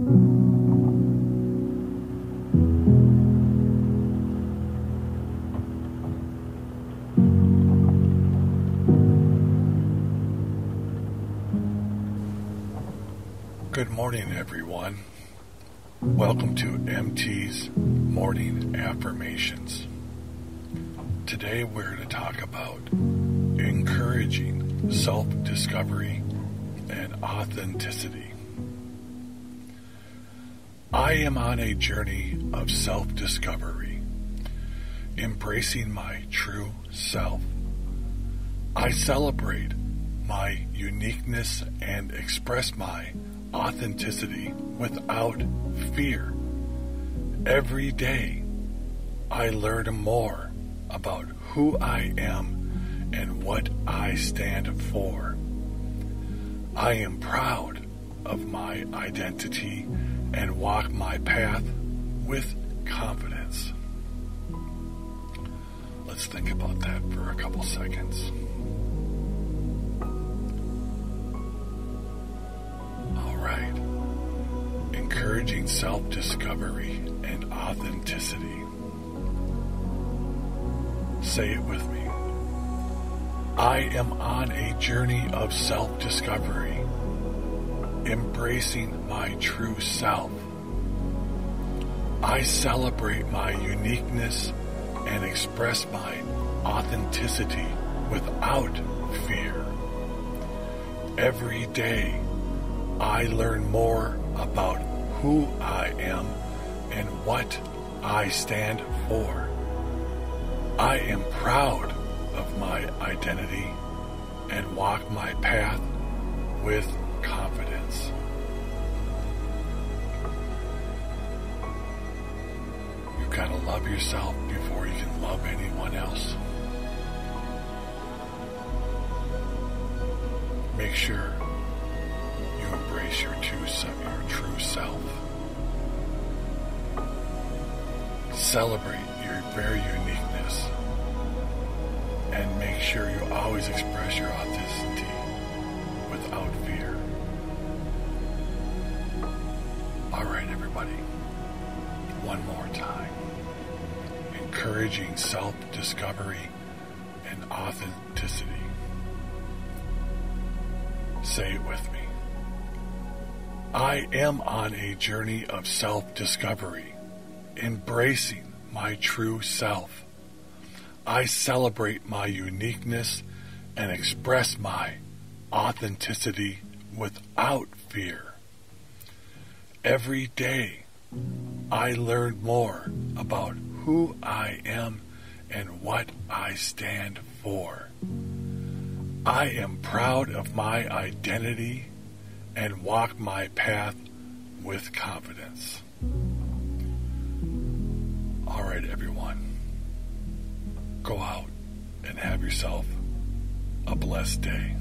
Good morning, everyone. Welcome to MT's Morning Affirmations. Today we're going to talk about encouraging self discovery and authenticity. I am on a journey of self discovery, embracing my true self. I celebrate my uniqueness and express my authenticity without fear. Every day, I learn more about who I am and what I stand for. I am proud of my identity and walk my path with confidence. Let's think about that for a couple seconds. right. Encouraging self discovery and authenticity. Say it with me. I am on a journey of self discovery, embracing my true self. I celebrate my uniqueness and express my authenticity without fear. Every day, I learn more about who I am and what I stand for. I am proud of my identity and walk my path with confidence. You've got to love yourself before you can love anyone else. Make sure you embrace your true, your true self. Celebrate your very uniqueness and make sure you always express your authenticity without fear. Everybody. One more time. Encouraging self discovery and authenticity. Say it with me. I am on a journey of self discovery, embracing my true self. I celebrate my uniqueness and express my authenticity without fear. Every day, I learn more about who I am and what I stand for. I am proud of my identity and walk my path with confidence. All right, everyone. Go out and have yourself a blessed day.